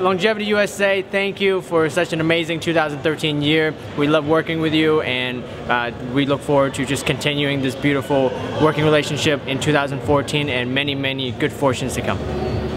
Longevity USA, thank you for such an amazing 2013 year. We love working with you and uh, we look forward to just continuing this beautiful working relationship in 2014 and many, many good fortunes to come.